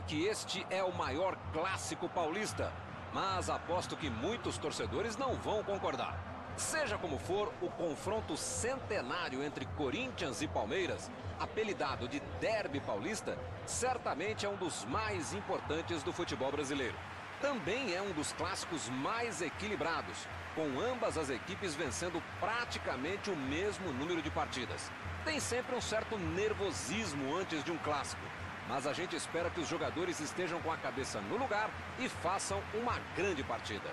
que este é o maior clássico paulista, mas aposto que muitos torcedores não vão concordar. Seja como for, o confronto centenário entre Corinthians e Palmeiras, apelidado de Derby Paulista, certamente é um dos mais importantes do futebol brasileiro. Também é um dos clássicos mais equilibrados, com ambas as equipes vencendo praticamente o mesmo número de partidas. Tem sempre um certo nervosismo antes de um clássico, mas a gente espera que os jogadores estejam com a cabeça no lugar e façam uma grande partida.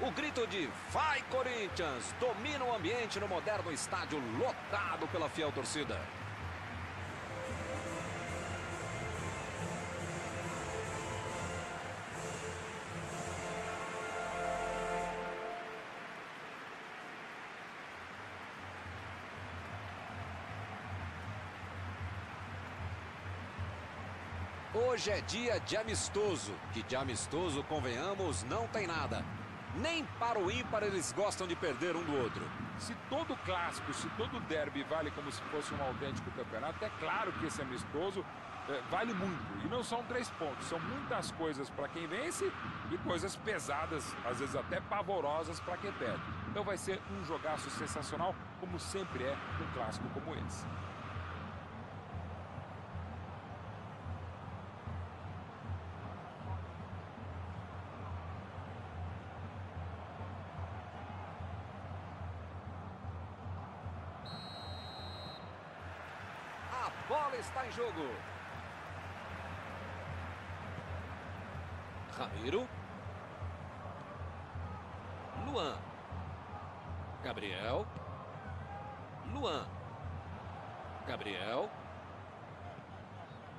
O grito de Vai Corinthians domina o ambiente no moderno estádio lotado pela fiel torcida. Hoje é dia de amistoso, que de amistoso, convenhamos, não tem nada. Nem para o ímpar eles gostam de perder um do outro. Se todo clássico, se todo derby vale como se fosse um autêntico campeonato, é claro que esse amistoso é, vale muito. E não são três pontos, são muitas coisas para quem vence e coisas pesadas, às vezes até pavorosas para quem perde. Então vai ser um jogaço sensacional, como sempre é um clássico como esse. Bola está em jogo. Ramiro. Luan. Gabriel. Luan. Gabriel.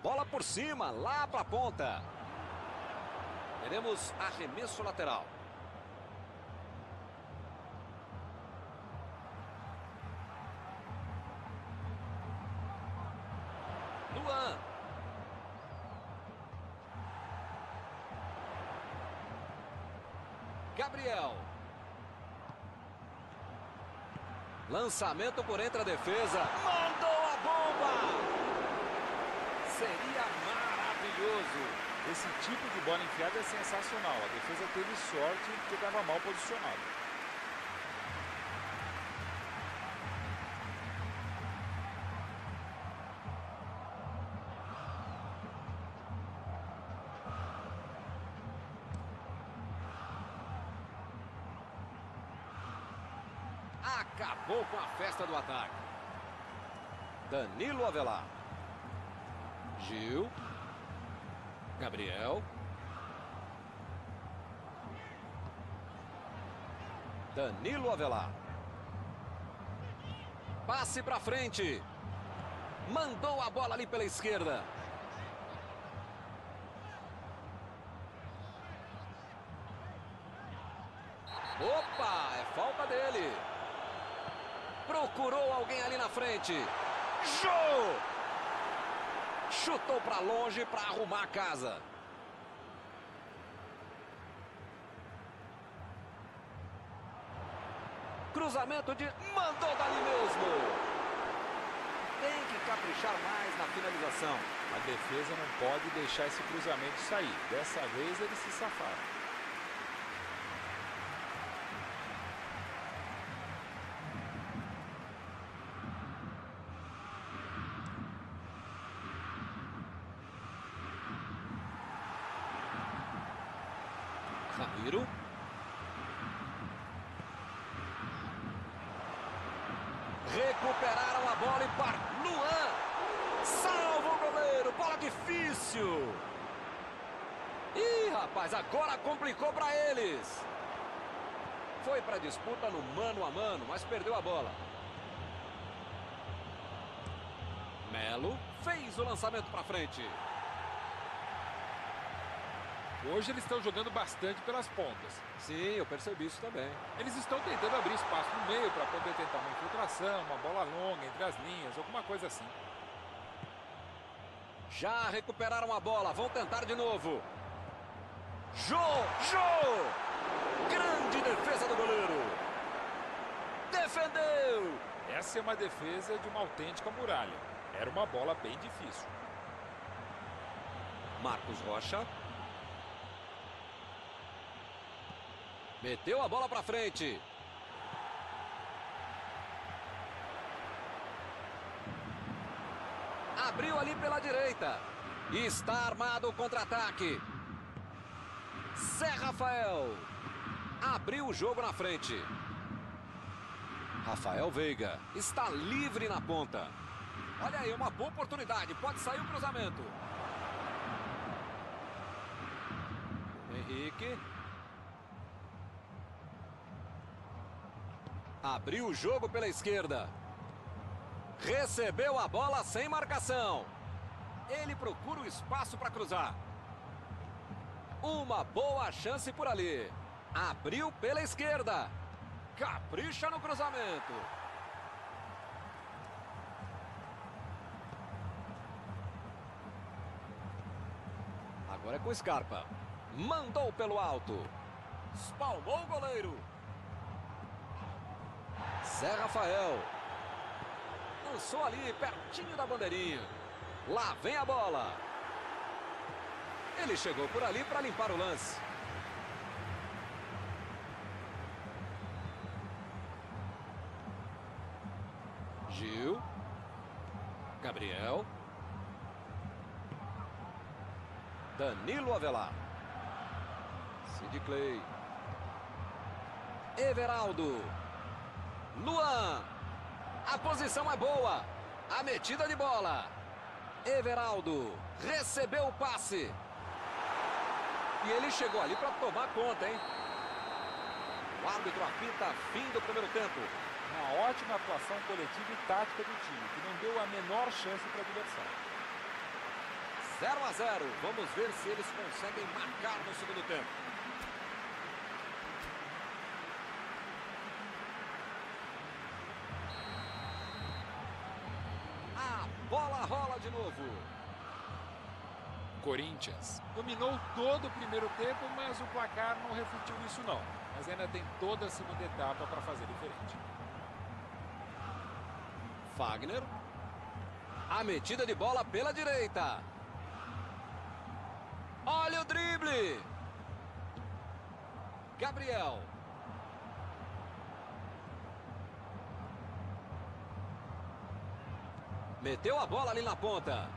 Bola por cima, lá para a ponta. Teremos arremesso lateral. Luan. Gabriel. Lançamento por entre a defesa. Mandou a bomba! Seria maravilhoso. Esse tipo de bola enfiada é sensacional. A defesa teve sorte porque estava mal posicionado. Acabou com a festa do ataque. Danilo Avelar. Gil. Gabriel. Danilo Avelar. Passe para frente. Mandou a bola ali pela esquerda. Opa, é falta dele. Procurou alguém ali na frente. Jô! Chutou para longe para arrumar a casa. Cruzamento de... Mandou dali mesmo. Tem que caprichar mais na finalização. A defesa não pode deixar esse cruzamento sair. Dessa vez eles se safaram. Ramiro. Recuperaram a bola e par. Luan. Salva o goleiro. Bola difícil. Ih, rapaz, agora complicou para eles. Foi para disputa no mano a mano, mas perdeu a bola. Melo fez o lançamento para frente. Hoje eles estão jogando bastante pelas pontas. Sim, eu percebi isso também. Eles estão tentando abrir espaço no meio para poder tentar uma infiltração, uma bola longa entre as linhas, alguma coisa assim. Já recuperaram a bola, vão tentar de novo. Jô, Jô! Grande defesa do goleiro. Defendeu! Essa é uma defesa de uma autêntica muralha. Era uma bola bem difícil. Marcos Rocha. Meteu a bola para frente. Abriu ali pela direita. Está armado o contra-ataque. Zé Rafael. Abriu o jogo na frente. Rafael Veiga está livre na ponta. Olha aí, uma boa oportunidade. Pode sair o cruzamento. Henrique. Abriu o jogo pela esquerda. Recebeu a bola sem marcação. Ele procura o espaço para cruzar. Uma boa chance por ali. Abriu pela esquerda. Capricha no cruzamento. Agora é com Scarpa. Mandou pelo alto. Espalmou o goleiro. Zé Rafael. Lançou ali, pertinho da bandeirinha. Lá vem a bola. Ele chegou por ali para limpar o lance. Gil. Gabriel. Danilo Avelar. Sid Clay. Everaldo. Luan. A posição é boa. A metida de bola. Everaldo. Recebeu o passe. E ele chegou ali para tomar conta, hein? O árbitro apita fim do primeiro tempo. Uma ótima atuação coletiva e tática do time, que não deu a menor chance para a adversário. 0 a 0. Vamos ver se eles conseguem marcar no segundo tempo. Novo. Corinthians dominou todo o primeiro tempo, mas o placar não refletiu isso não. Mas ainda tem toda a segunda etapa para fazer diferente. Fagner. A metida de bola pela direita. Olha o drible. Gabriel. Meteu a bola ali na ponta.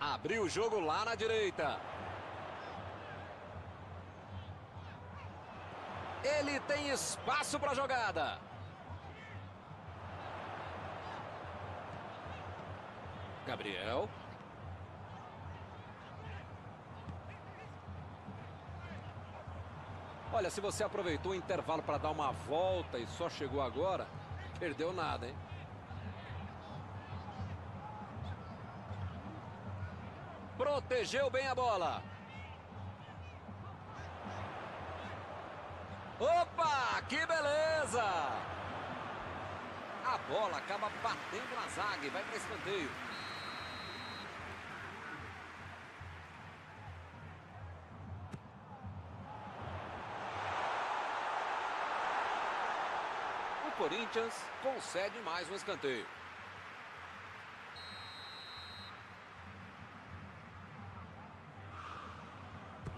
Abriu o jogo lá na direita. Ele tem espaço para a jogada. Gabriel. Olha, se você aproveitou o intervalo para dar uma volta e só chegou agora, perdeu nada, hein? Protegeu bem a bola. Opa, que beleza! A bola acaba batendo na zaga e vai para escanteio. Corinthians concede mais um escanteio.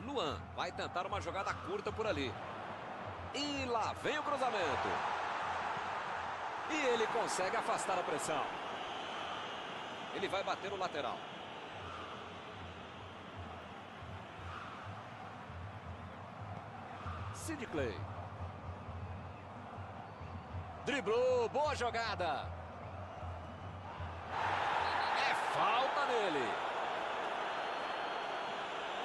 Luan vai tentar uma jogada curta por ali. E lá vem o cruzamento. E ele consegue afastar a pressão. Ele vai bater no lateral. Sid Clay. Driblou, boa jogada. É falta dele.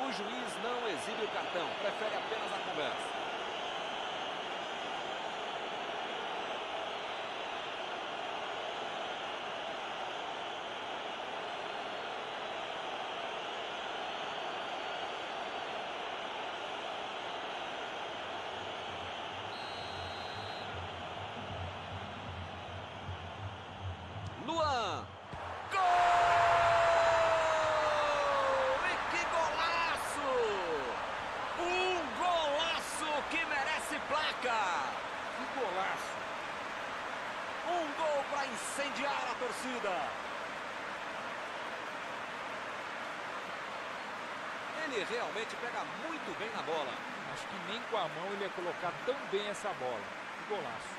O juiz não exibe o cartão, prefere apenas a conversa. Luan. Gol! E que golaço! Um golaço Ele realmente pega muito bem na bola. Acho que nem com a mão ele ia colocar tão bem essa bola. Que golaço.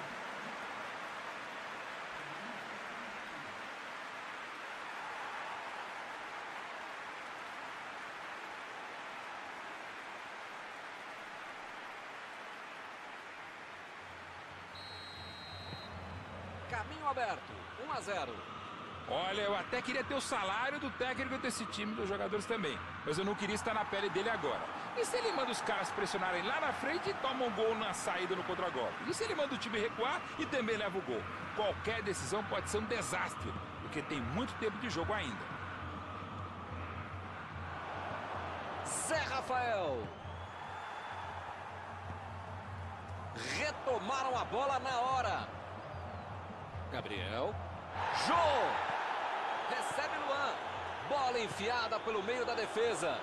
Caminho aberto, 1 a 0. Olha, eu até queria ter o salário do técnico desse time, dos jogadores também. Mas eu não queria estar na pele dele agora. E se ele manda os caras pressionarem lá na frente e toma um gol na saída no contragolpe? E se ele manda o time recuar e também leva o gol? Qualquer decisão pode ser um desastre, porque tem muito tempo de jogo ainda. Zé Rafael. Retomaram a bola na hora. Gabriel. Jô. Recebe Luan. Bola enfiada pelo meio da defesa.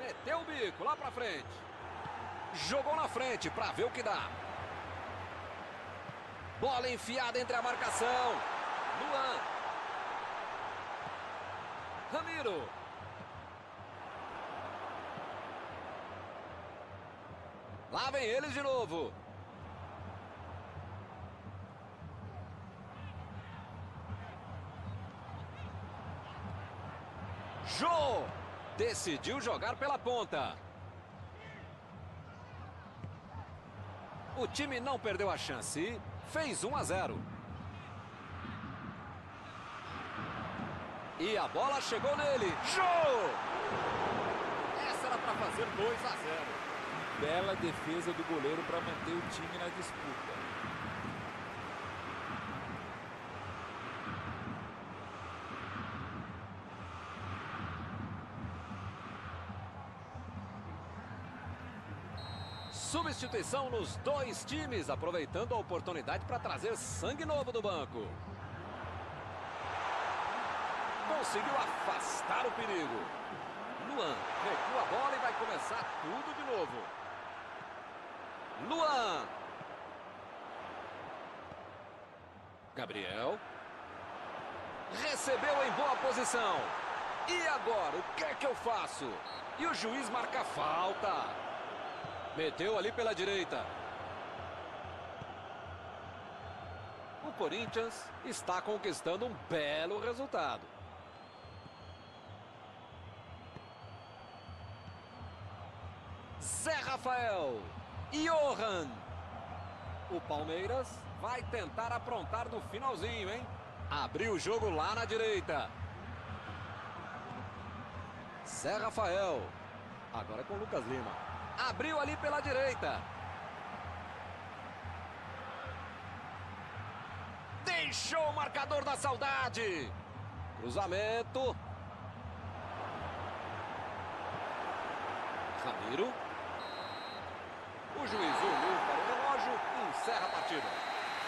Meteu o bico lá pra frente. Jogou na frente pra ver o que dá. Bola enfiada entre a marcação. Luan. Ramiro. Lá vem eles de novo. Jô decidiu jogar pela ponta. O time não perdeu a chance. Fez 1 a 0. E a bola chegou nele. Jô! Essa era para fazer 2 a 0. Bela defesa do goleiro para manter o time na disputa. Substituição nos dois times, aproveitando a oportunidade para trazer sangue novo do banco. Conseguiu afastar o perigo. Luan recua a bola e vai começar tudo de novo. Luan. Gabriel. Recebeu em boa posição. E agora, o que é que eu faço? E o juiz marca falta. Meteu ali pela direita. O Corinthians está conquistando um belo resultado. Zé Rafael. Johan. O Palmeiras vai tentar aprontar no finalzinho, hein? Abriu o jogo lá na direita. Zé Rafael. Agora com Lucas Lima. Abriu ali pela direita. Deixou o marcador da saudade. Cruzamento. Ramiro. O juiz olhou para o relógio e encerra a partida.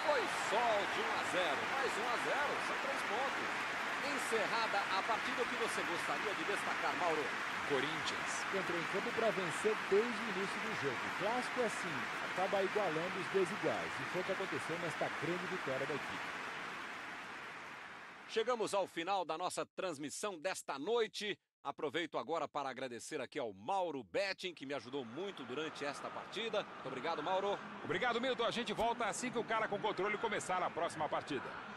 Foi só de 1 a 0, mais 1 a 0, são três pontos. Encerrada a partida, o que você gostaria de destacar, Mauro? Corinthians. Entrou em campo para vencer desde o início do jogo. O clássico é assim, acaba igualando os desiguais. E foi o que aconteceu nesta grande vitória da equipe. Chegamos ao final da nossa transmissão desta noite. Aproveito agora para agradecer aqui ao Mauro Betting, que me ajudou muito durante esta partida. Muito obrigado, Mauro. Obrigado, Milton. A gente volta assim que o cara com controle começar a próxima partida.